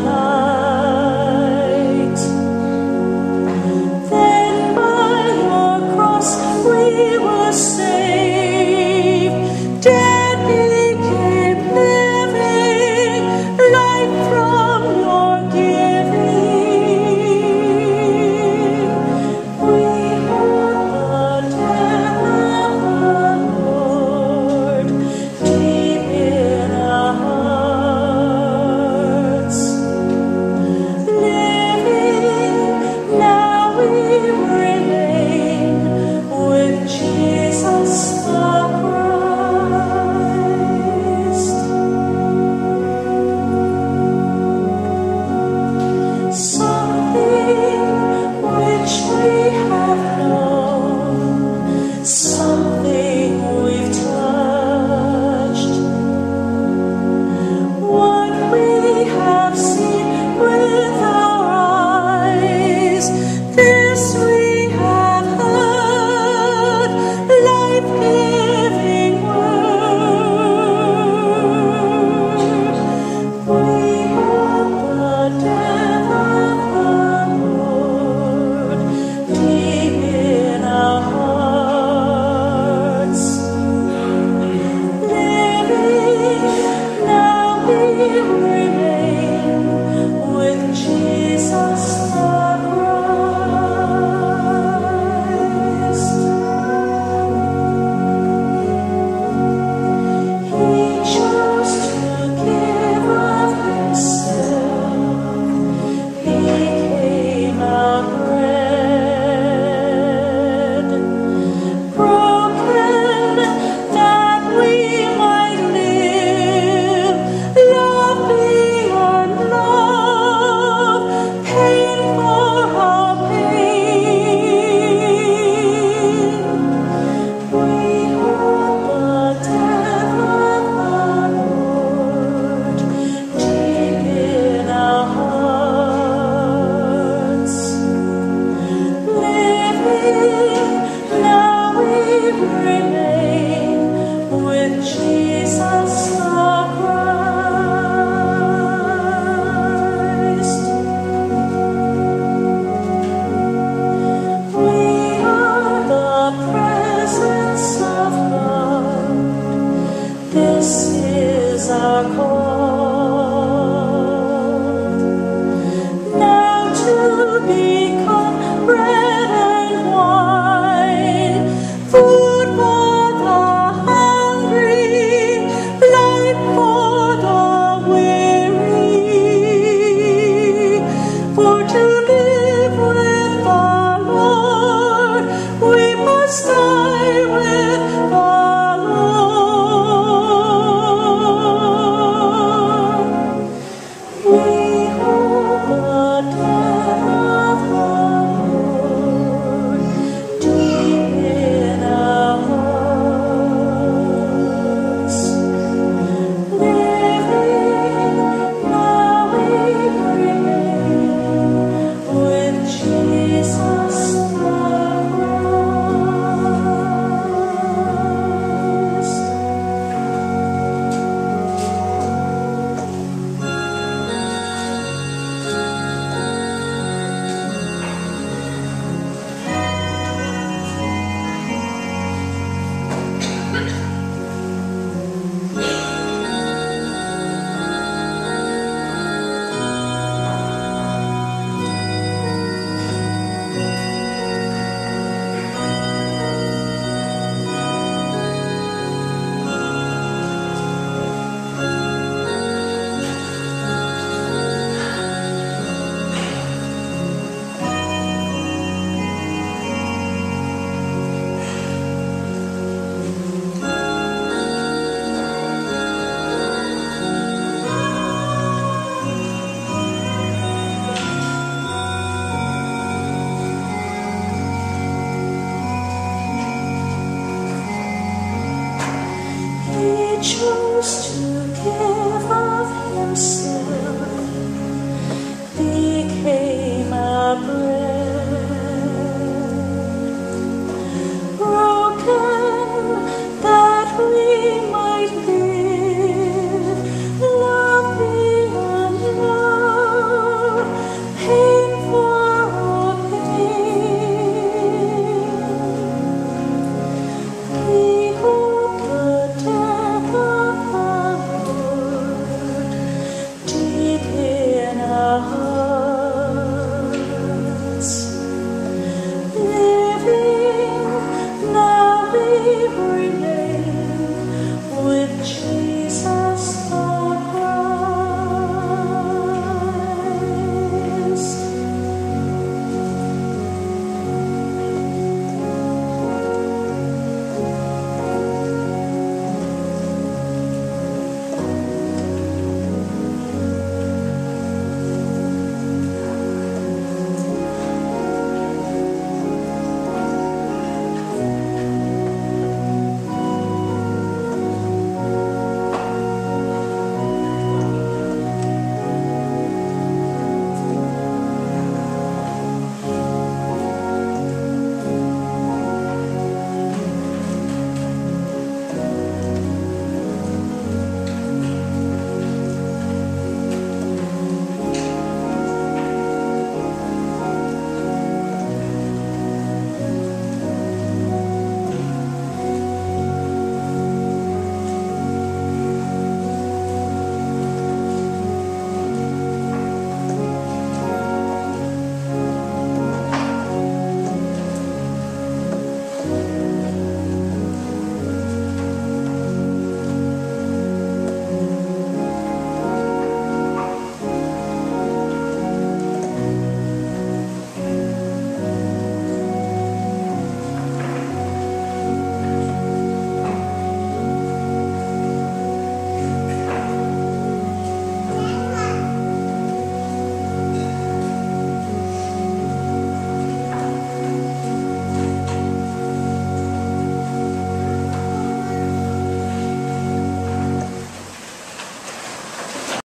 love. Chose